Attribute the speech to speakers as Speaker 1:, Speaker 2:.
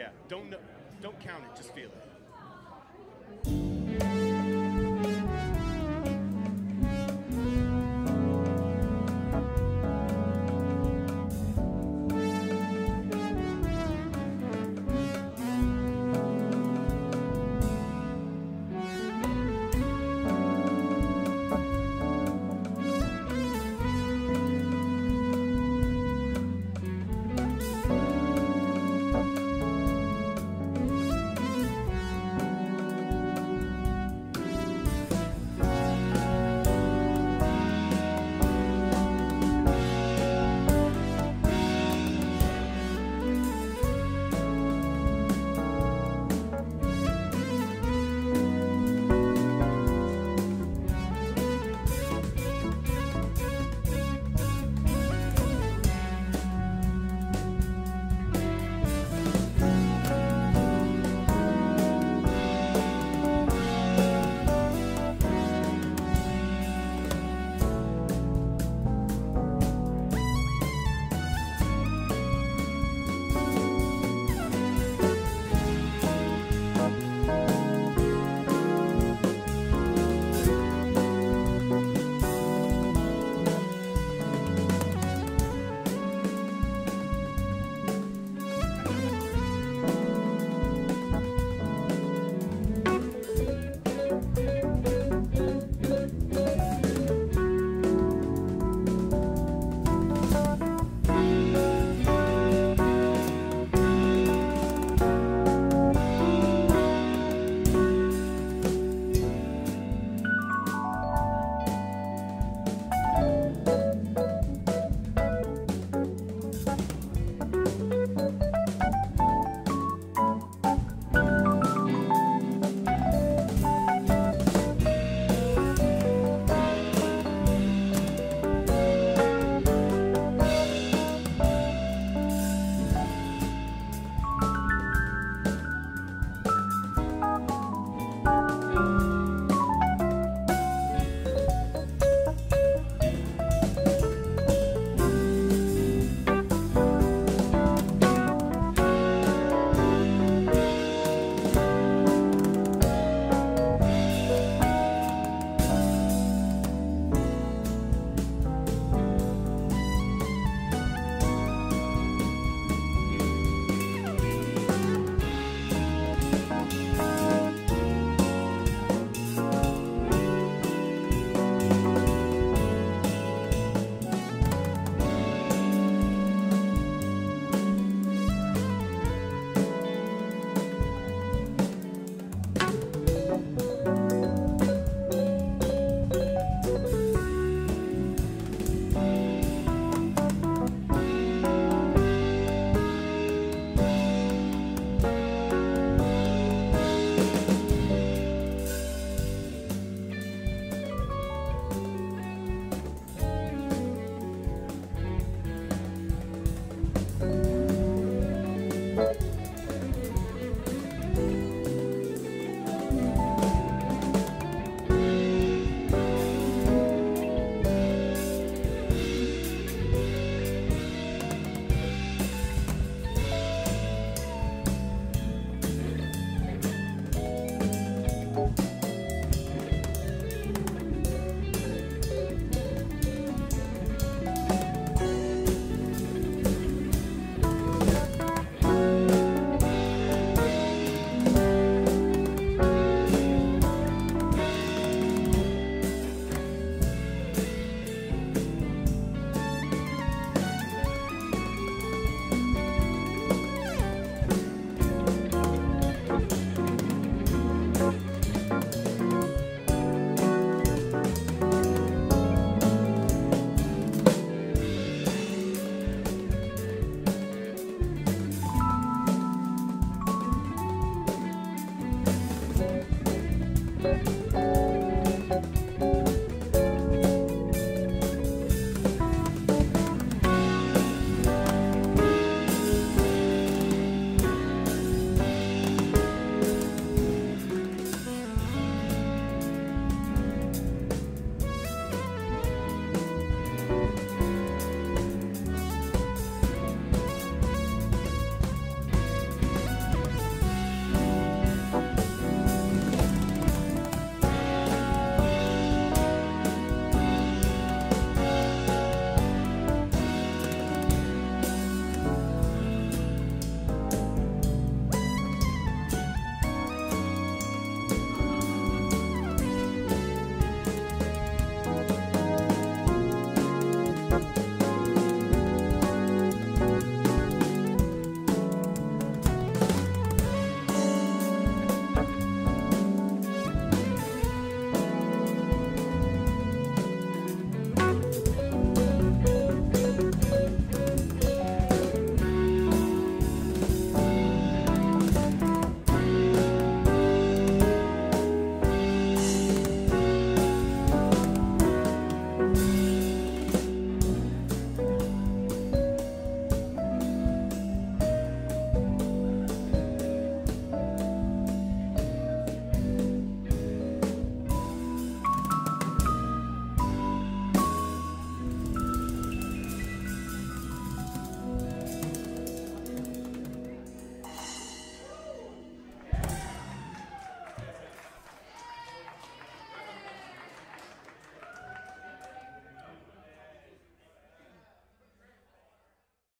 Speaker 1: Yeah, don't don't count it, just feel it.